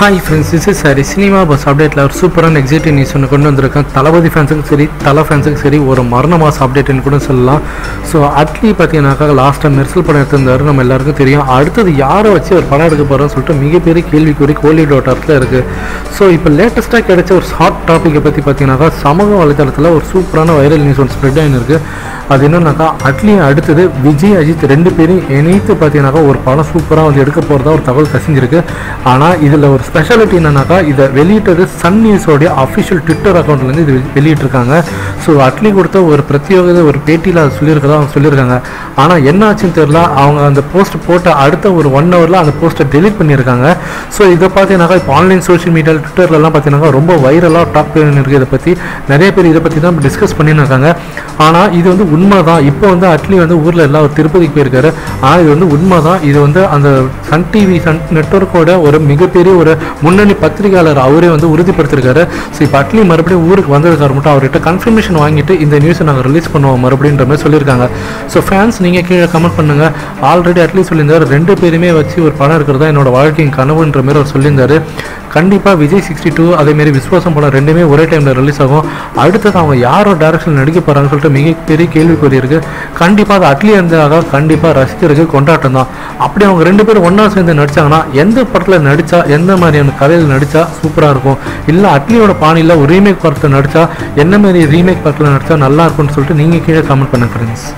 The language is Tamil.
Hi friends this is sorry cinema buzz அப்டேட்டில் ஒரு சூப்பரான எக்ஸைட்டிங் நியூஸ் ஒன்று கொண்டு வந்திருக்கேன். தளபதி ஃபேன்ஸுக்கும் சரி தலை ஃபேன்ஸுக்கும் சரி ஒரு மரண மாஸ் அப்டேட்னு கூட சொல்லலாம். ஸோ அட்லி பார்த்தீங்கன்னாக்கா லாஸ்ட்டாக மெர்சல் படம் எடுத்திருந்தாரு நம்ம எல்லாருக்கும் தெரியும். அடுத்தது யாரை வச்சு ஒரு படம் எடுக்க போகிறோம்னு சொல்லிட்டு மிகப்பெரிய கேள்விக்குறி கோலி டோட்டாரத்தில் இருக்குது ஸோ இப்போ லேட்டஸ்ட்டாக கிடைச்ச ஒரு ஷார்ட் டாப்பிக்கை பற்றி பார்த்தீங்கன்னாக்கா சமூக வலைதளத்தில் ஒரு சூப்பரான வைரல் நியூஸ் ஒன்று ஸ்ப்ரெட் ஆகிருக்கு அது என்னன்னாக்கா அட்லி அடுத்தது விஜய் அஜித் ரெண்டு பேரும் இணைத்து பார்த்தீங்கன்னாக்கா ஒரு படம் சூப்பராக வந்து எடுக்க போகிறதா ஒரு தகவல் கசிஞ்சிருக்கு. ஆனால் இதில் ஒரு ஸ்பெஷாலிட்டி என்னன்னாக்கா இதை வெளியிட்டது சன் நியூஸோடைய அஃபிஷியல் ட்விட்டர் அக்கௌண்ட்லேருந்து இது வெளியிட்டிருக்காங்க. ஸோ அட்லி கொடுத்த ஒரு பிரத்யோக ஒரு பேட்டியில் அதை சொல்லியிருக்கதா அவங்க சொல்லியிருக்காங்க. ஆனால் என்ன ஆச்சுன்னு தெரியல அவங்க அந்த போஸ்ட் போட்ட அடுத்த ஒரு ஒன் ஹவரில் அந்த போஸ்ட்டை டெலீட் பண்ணியிருக்காங்க. ஸோ இதை பார்த்தீங்கன்னாக்கா இப்போ ஆன்லைன் சோஷியல் மீடியா ட்விட்டர்லலாம் பார்த்தீங்கன்னா ரொம்ப வைரலாக டாக் இருக்குது இதை பற்றி நிறைய பேர் இதை பற்றி தான் டிஸ்கஸ் பண்ணின்னு இருக்காங்க ஆனால் இது வந்து உண்மை தான் இப்போ வந்து அட்லி வந்து ஊரில் எல்லா திருப்பதிக்கு போயிருக்காரு. ஆனால் இது வந்து உண்மை தான் இது வந்து அந்த சன் டிவி சன் நெட்ஒர்க்கோட ஒரு மிகப்பெரிய ஒரு முன்னணி பத்திரிகையாளர் அவரே வந்து உறுதிப்படுத்திருக்காரு. ஸோ இப்போ அட்லி மறுபடியும் ஊருக்கு வந்ததுக்காக மட்டும் அவர்கிட்ட கன்ஃபர்மேஷன் வாங்கிட்டு இந்த நியூஸை நாங்கள் ரிலீஸ் பண்ணுவோம் மறுபடின்ற மாதிரி சொல்லியிருக்காங்க. ஸோ ஃபேன்ஸ் நீங்கள் கீழே கமெண்ட் பண்ணுங்கள் ஆல்ரெடி அட்லி சொல்லியிருந்தார். ரெண்டு பேருமே வச்சு ஒரு படம் இருக்கிறதா என்னோட வாழ்க்கையின் கனவுன்ற மாதிரி அவர் சொல்லியிருந்தார். கண்டிப்பாக விஜய் சிக்ஸ்டி டூ அதேமாரி விஸ்வாசம் படம் ரெண்டுமே ஒரே டைமில் ரிலீஸ் ஆகும். அடுத்தது அவங்க யாரோ டேரக்ஷன் நடிக்க போகிறாங்கன்னு சொல்லிட்டு மிகப்பெரிய கேள்விக்குறி இருக்குது கண்டிப்பாக அது அட்லி இருந்தாக கண்டிப்பாக ரசிகருக்கு கொண்டாட்டம் தான். அப்படி அவங்க ரெண்டு பேரும் ஒன்றா சேர்ந்து நடிச்சாங்கன்னா எந்த படத்தில் நடித்தா எந்த மாதிரியான கதையில் நடித்தா சூப்பராக இருக்கும்? இல்லை அட்லியோட பாணியில் ஒரு ரீமேக் படத்தில் நடித்தா என்ன மாதிரி ரீமேக் படத்தில் நடித்தா நல்லா இருக்கும்னு சொல்லிட்டு நீங்கள் கீழே கமெண்ட் பண்ணுங்க ஃப்ரெண்ட்ஸ்